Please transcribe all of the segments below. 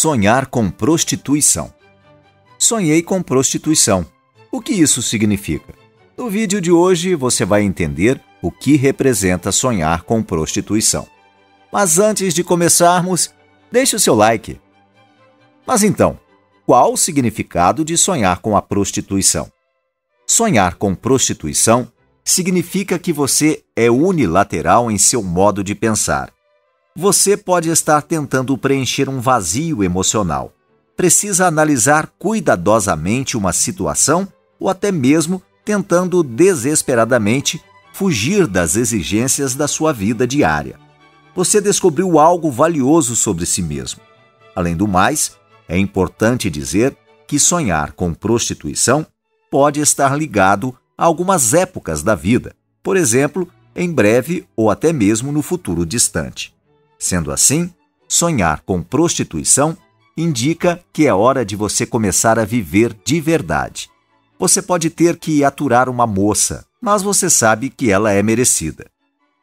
Sonhar com prostituição. Sonhei com prostituição. O que isso significa? No vídeo de hoje você vai entender o que representa sonhar com prostituição. Mas antes de começarmos, deixe o seu like. Mas então, qual o significado de sonhar com a prostituição? Sonhar com prostituição significa que você é unilateral em seu modo de pensar. Você pode estar tentando preencher um vazio emocional. Precisa analisar cuidadosamente uma situação ou até mesmo tentando desesperadamente fugir das exigências da sua vida diária. Você descobriu algo valioso sobre si mesmo. Além do mais, é importante dizer que sonhar com prostituição pode estar ligado a algumas épocas da vida, por exemplo, em breve ou até mesmo no futuro distante. Sendo assim, sonhar com prostituição indica que é hora de você começar a viver de verdade. Você pode ter que aturar uma moça, mas você sabe que ela é merecida.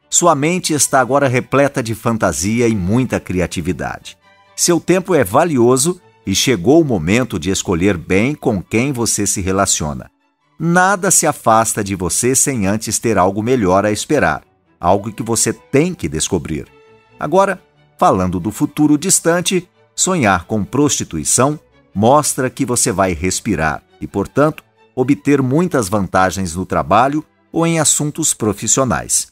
Sua mente está agora repleta de fantasia e muita criatividade. Seu tempo é valioso e chegou o momento de escolher bem com quem você se relaciona. Nada se afasta de você sem antes ter algo melhor a esperar, algo que você tem que descobrir. Agora, falando do futuro distante, sonhar com prostituição mostra que você vai respirar e, portanto, obter muitas vantagens no trabalho ou em assuntos profissionais.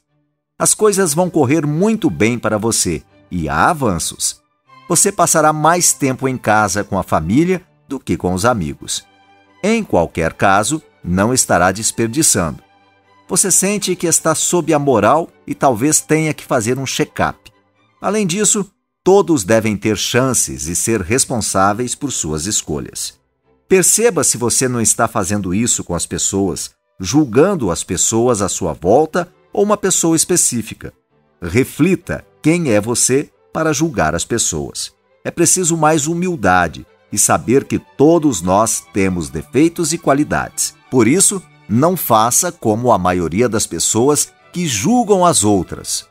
As coisas vão correr muito bem para você e há avanços. Você passará mais tempo em casa com a família do que com os amigos. Em qualquer caso, não estará desperdiçando. Você sente que está sob a moral e talvez tenha que fazer um check-up. Além disso, todos devem ter chances e ser responsáveis por suas escolhas. Perceba se você não está fazendo isso com as pessoas, julgando as pessoas à sua volta ou uma pessoa específica. Reflita quem é você para julgar as pessoas. É preciso mais humildade e saber que todos nós temos defeitos e qualidades. Por isso, não faça como a maioria das pessoas que julgam as outras.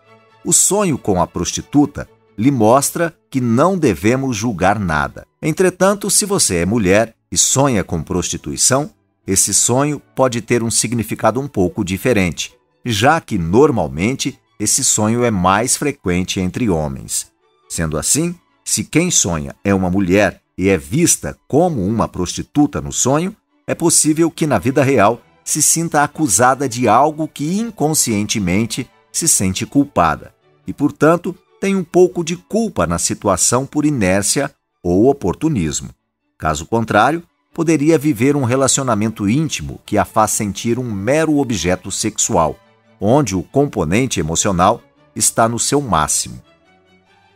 O sonho com a prostituta lhe mostra que não devemos julgar nada. Entretanto, se você é mulher e sonha com prostituição, esse sonho pode ter um significado um pouco diferente, já que normalmente esse sonho é mais frequente entre homens. Sendo assim, se quem sonha é uma mulher e é vista como uma prostituta no sonho, é possível que na vida real se sinta acusada de algo que inconscientemente se sente culpada e, portanto, tem um pouco de culpa na situação por inércia ou oportunismo. Caso contrário, poderia viver um relacionamento íntimo que a faz sentir um mero objeto sexual, onde o componente emocional está no seu máximo.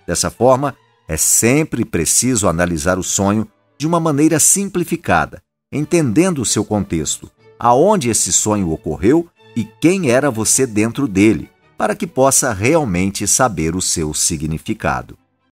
Dessa forma, é sempre preciso analisar o sonho de uma maneira simplificada, entendendo o seu contexto, aonde esse sonho ocorreu e quem era você dentro dele, para que possa realmente saber o seu significado.